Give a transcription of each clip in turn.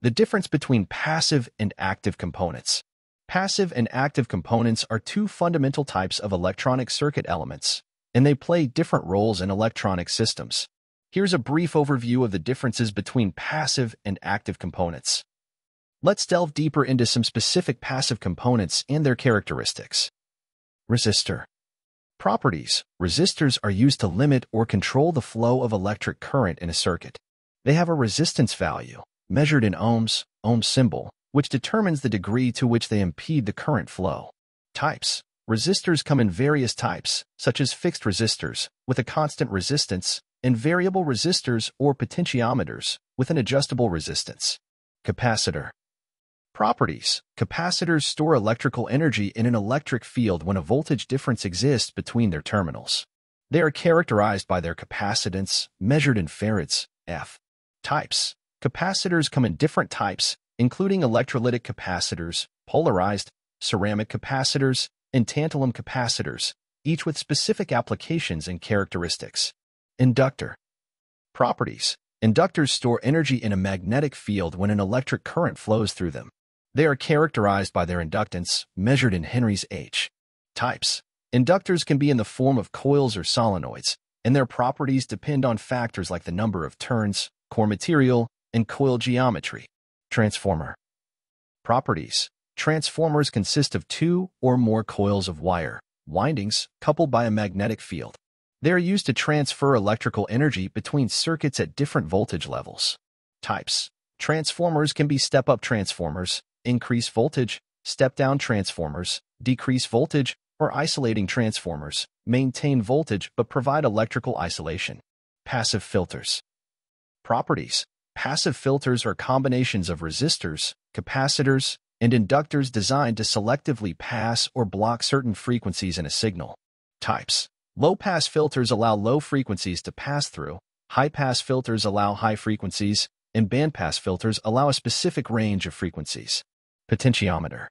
The difference between passive and active components. Passive and active components are two fundamental types of electronic circuit elements, and they play different roles in electronic systems. Here's a brief overview of the differences between passive and active components. Let's delve deeper into some specific passive components and their characteristics. Resistor. Properties. Resistors are used to limit or control the flow of electric current in a circuit. They have a resistance value, measured in ohms, ohm symbol, which determines the degree to which they impede the current flow. Types. Resistors come in various types, such as fixed resistors, with a constant resistance, and variable resistors or potentiometers, with an adjustable resistance. Capacitor. Properties. Capacitors store electrical energy in an electric field when a voltage difference exists between their terminals. They are characterized by their capacitance, measured in farads, F. Types. Capacitors come in different types, including electrolytic capacitors, polarized, ceramic capacitors, and tantalum capacitors, each with specific applications and characteristics. Inductor. Properties. Inductors store energy in a magnetic field when an electric current flows through them. They are characterized by their inductance, measured in Henry's H. Types. Inductors can be in the form of coils or solenoids, and their properties depend on factors like the number of turns, core material, and coil geometry. Transformer. Properties. Transformers consist of two or more coils of wire, windings, coupled by a magnetic field. They are used to transfer electrical energy between circuits at different voltage levels. Types. Transformers can be step-up transformers, increase voltage, step-down transformers, decrease voltage, or isolating transformers, maintain voltage but provide electrical isolation. Passive filters. Properties. Passive filters are combinations of resistors, capacitors, and inductors designed to selectively pass or block certain frequencies in a signal. Types. Low-pass filters allow low frequencies to pass through, high-pass filters allow high frequencies, and bandpass filters allow a specific range of frequencies. Potentiometer.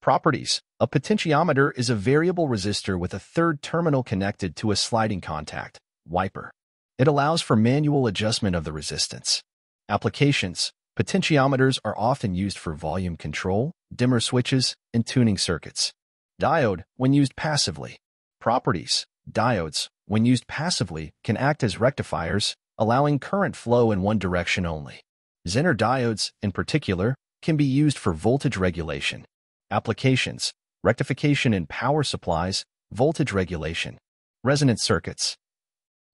Properties. A potentiometer is a variable resistor with a third terminal connected to a sliding contact, wiper. It allows for manual adjustment of the resistance. Applications. Potentiometers are often used for volume control, dimmer switches, and tuning circuits. Diode, when used passively. Properties. Diodes, when used passively, can act as rectifiers, allowing current flow in one direction only. Zener diodes, in particular, can be used for voltage regulation. Applications, rectification in power supplies, voltage regulation. Resonant circuits.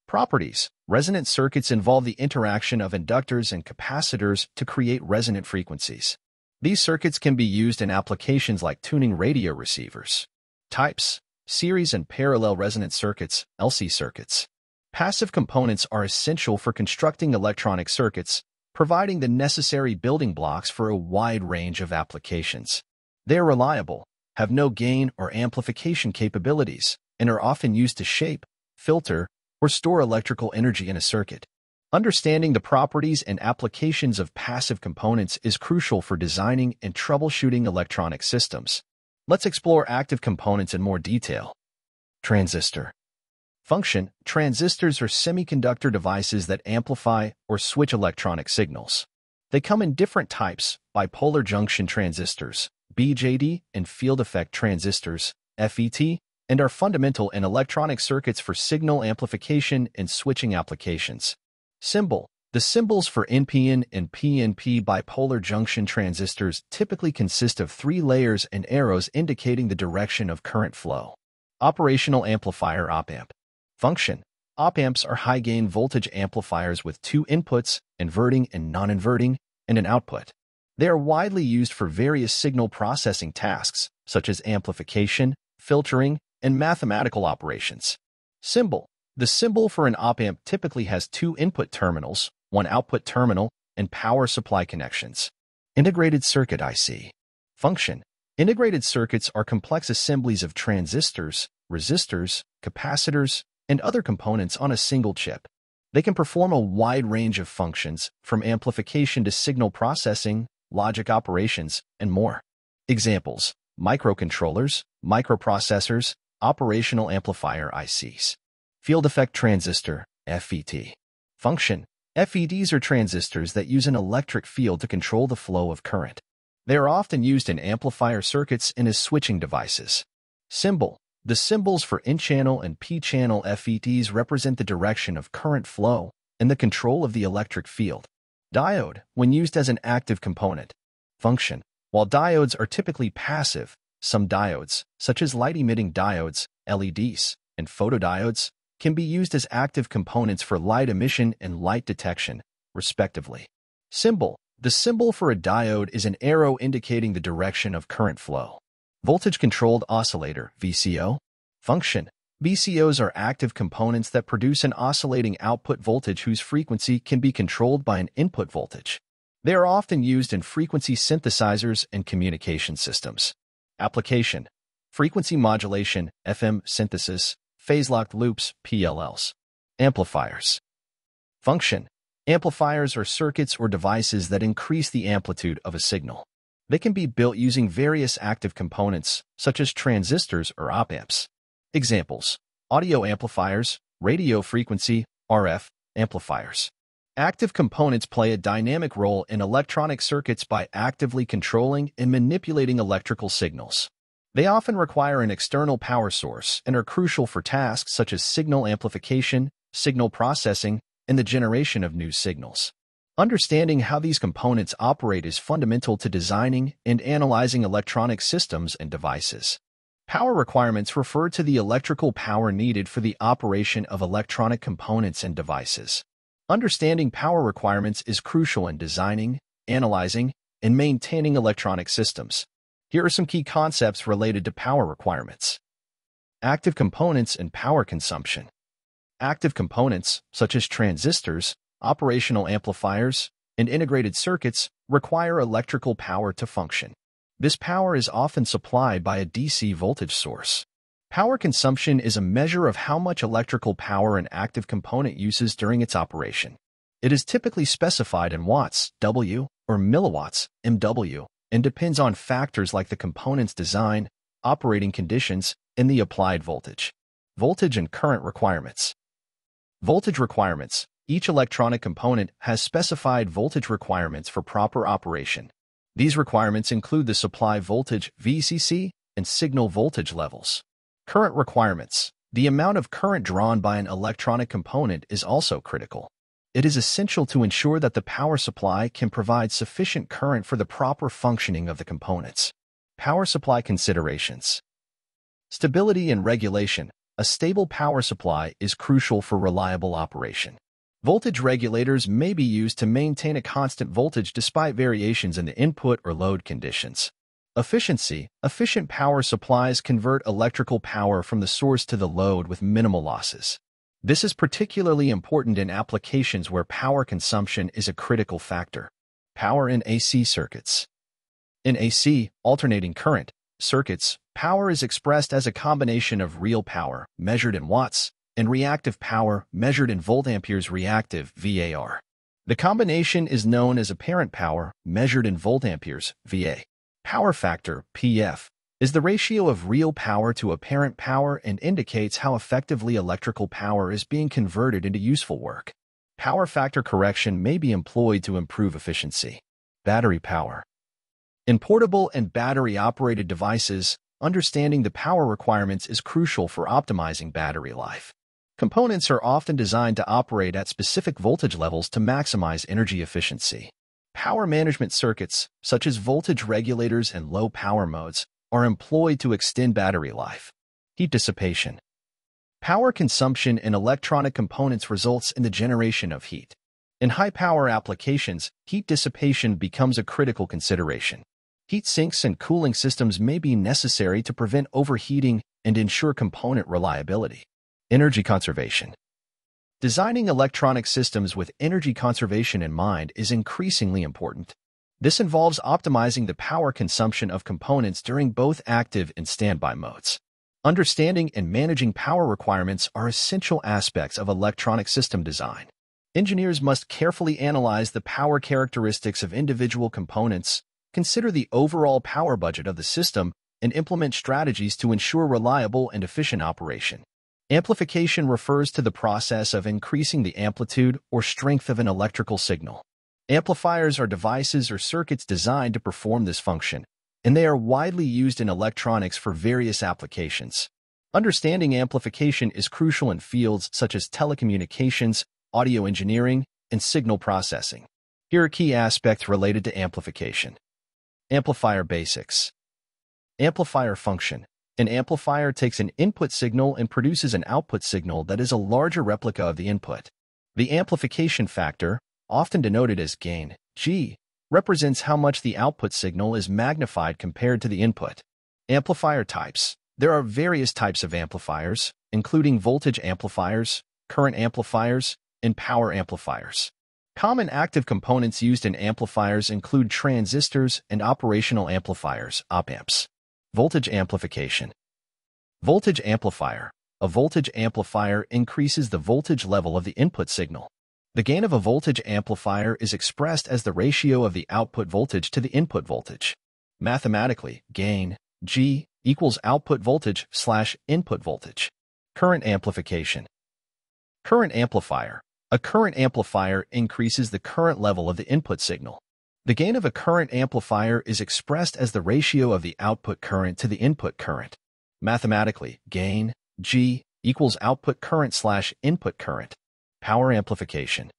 Properties. Resonant circuits involve the interaction of inductors and capacitors to create resonant frequencies. These circuits can be used in applications like tuning radio receivers. Types. Series and parallel resonant circuits, LC circuits. Passive components are essential for constructing electronic circuits, providing the necessary building blocks for a wide range of applications. They are reliable, have no gain or amplification capabilities, and are often used to shape, filter, or store electrical energy in a circuit. Understanding the properties and applications of passive components is crucial for designing and troubleshooting electronic systems. Let's explore active components in more detail. Transistor Function, transistors are semiconductor devices that amplify or switch electronic signals. They come in different types, bipolar junction transistors, BJT, and field effect transistors, FET, and are fundamental in electronic circuits for signal amplification and switching applications. Symbol The symbols for NPN and PNP bipolar junction transistors typically consist of three layers and arrows indicating the direction of current flow. Operational amplifier op-amp Function Op-amps are high-gain voltage amplifiers with two inputs, inverting and non-inverting, and an output. They are widely used for various signal processing tasks, such as amplification, filtering, and mathematical operations. Symbol The symbol for an op-amp typically has two input terminals, one output terminal, and power supply connections. Integrated Circuit IC Function Integrated circuits are complex assemblies of transistors, resistors, capacitors, and other components on a single chip. They can perform a wide range of functions, from amplification to signal processing, logic operations, and more. Examples, microcontrollers, microprocessors, operational amplifier ICs. Field effect transistor, FET. Function, FETs are transistors that use an electric field to control the flow of current. They are often used in amplifier circuits and as switching devices. Symbol. The symbols for N-channel and P-channel FETs represent the direction of current flow and the control of the electric field. Diode, when used as an active component. Function. While diodes are typically passive, some diodes, such as light-emitting diodes, LEDs, and photodiodes, can be used as active components for light emission and light detection, respectively. Symbol. The symbol for a diode is an arrow indicating the direction of current flow. Voltage-controlled oscillator, VCO. Function. VCOs are active components that produce an oscillating output voltage whose frequency can be controlled by an input voltage. They are often used in frequency synthesizers and communication systems. Application. Frequency modulation, FM synthesis, phase-locked loops, PLLs. Amplifiers. Function. Amplifiers are circuits or devices that increase the amplitude of a signal. They can be built using various active components, such as transistors or op-amps. Examples. Audio amplifiers, radio frequency, RF, amplifiers. Active components play a dynamic role in electronic circuits by actively controlling and manipulating electrical signals. They often require an external power source and are crucial for tasks such as signal amplification, signal processing, and the generation of new signals. Understanding how these components operate is fundamental to designing and analyzing electronic systems and devices. Power requirements refer to the electrical power needed for the operation of electronic components and devices. Understanding power requirements is crucial in designing, analyzing, and maintaining electronic systems. Here are some key concepts related to power requirements. Active components and power consumption. Active components, such as transistors, operational amplifiers, and integrated circuits, require electrical power to function. This power is often supplied by a DC voltage source. Power consumption is a measure of how much electrical power an active component uses during its operation. It is typically specified in watts, W, or milliwatts, MW, and depends on factors like the component's design, operating conditions, and the applied voltage. Voltage and current requirements. Voltage requirements. Each electronic component has specified voltage requirements for proper operation. These requirements include the supply voltage VCC and signal voltage levels. Current requirements. The amount of current drawn by an electronic component is also critical. It is essential to ensure that the power supply can provide sufficient current for the proper functioning of the components. Power supply considerations. Stability and regulation. A stable power supply is crucial for reliable operation. Voltage regulators may be used to maintain a constant voltage despite variations in the input or load conditions. Efficiency. Efficient power supplies convert electrical power from the source to the load with minimal losses. This is particularly important in applications where power consumption is a critical factor. Power in AC circuits. In AC, alternating current, circuits, power is expressed as a combination of real power, measured in watts, and reactive power measured in voltamperes reactive VAR. The combination is known as apparent power measured in voltamperes VA. Power factor PF is the ratio of real power to apparent power and indicates how effectively electrical power is being converted into useful work. Power factor correction may be employed to improve efficiency. Battery power. In portable and battery-operated devices, understanding the power requirements is crucial for optimizing battery life. Components are often designed to operate at specific voltage levels to maximize energy efficiency. Power management circuits, such as voltage regulators and low power modes, are employed to extend battery life. Heat dissipation. Power consumption in electronic components results in the generation of heat. In high-power applications, heat dissipation becomes a critical consideration. Heat sinks and cooling systems may be necessary to prevent overheating and ensure component reliability. Energy conservation. Designing electronic systems with energy conservation in mind is increasingly important. This involves optimizing the power consumption of components during both active and standby modes. Understanding and managing power requirements are essential aspects of electronic system design. Engineers must carefully analyze the power characteristics of individual components, consider the overall power budget of the system, and implement strategies to ensure reliable and efficient operation. Amplification refers to the process of increasing the amplitude or strength of an electrical signal. Amplifiers are devices or circuits designed to perform this function, and they are widely used in electronics for various applications. Understanding amplification is crucial in fields such as telecommunications, audio engineering, and signal processing. Here are key aspects related to amplification. Amplifier basics. Amplifier function. An amplifier takes an input signal and produces an output signal that is a larger replica of the input. The amplification factor, often denoted as gain, G, represents how much the output signal is magnified compared to the input. Amplifier types. There are various types of amplifiers, including voltage amplifiers, current amplifiers, and power amplifiers. Common active components used in amplifiers include transistors and operational amplifiers, op-amps. Voltage amplification. Voltage amplifier. A voltage amplifier increases the voltage level of the input signal. The gain of a voltage amplifier is expressed as the ratio of the output voltage to the input voltage. Mathematically, gain, G, equals output voltage slash input voltage. Current amplification. Current amplifier. A current amplifier increases the current level of the input signal. The gain of a current amplifier is expressed as the ratio of the output current to the input current. Mathematically, gain, G, equals output current slash input current. Power amplification.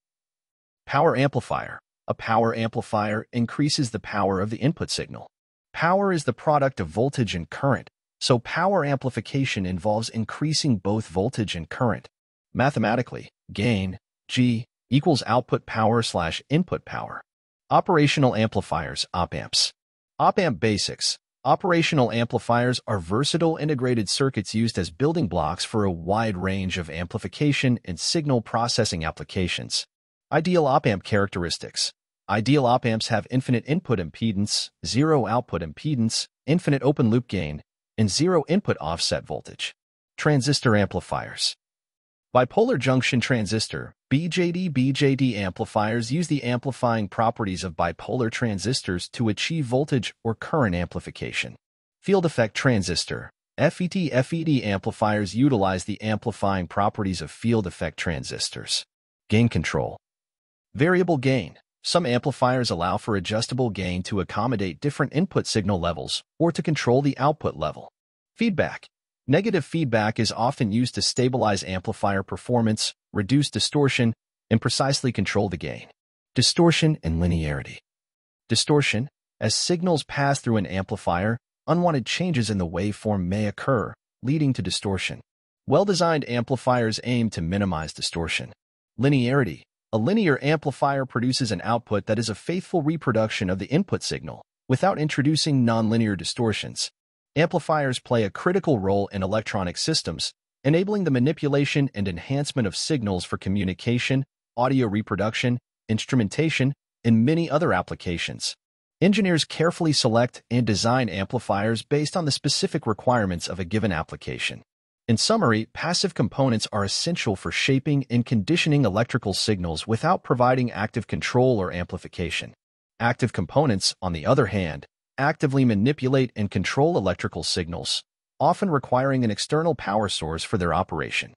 Power amplifier. A power amplifier increases the power of the input signal. Power is the product of voltage and current, so power amplification involves increasing both voltage and current. Mathematically, gain, G, equals output power slash input power. Operational amplifiers, op-amps. Op-amp basics. Operational amplifiers are versatile integrated circuits used as building blocks for a wide range of amplification and signal processing applications. Ideal op-amp characteristics. Ideal op-amps have infinite input impedance, zero output impedance, infinite open-loop gain, and zero input offset voltage. Transistor amplifiers. Bipolar junction transistor, BJT amplifiers use the amplifying properties of bipolar transistors to achieve voltage or current amplification. Field effect transistor, FET FET amplifiers utilize the amplifying properties of field effect transistors. Gain control. Variable gain. Some amplifiers allow for adjustable gain to accommodate different input signal levels or to control the output level. Feedback. Negative feedback is often used to stabilize amplifier performance, reduce distortion, and precisely control the gain. Distortion and linearity. Distortion, as signals pass through an amplifier, unwanted changes in the waveform may occur, leading to distortion. Well-designed amplifiers aim to minimize distortion. Linearity. A linear amplifier produces an output that is a faithful reproduction of the input signal, without introducing nonlinear distortions. Amplifiers play a critical role in electronic systems, enabling the manipulation and enhancement of signals for communication, audio reproduction, instrumentation, and many other applications. Engineers carefully select and design amplifiers based on the specific requirements of a given application. In summary, passive components are essential for shaping and conditioning electrical signals without providing active control or amplification. Active components, on the other hand, actively manipulate and control electrical signals, often requiring an external power source for their operation.